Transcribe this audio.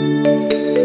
Música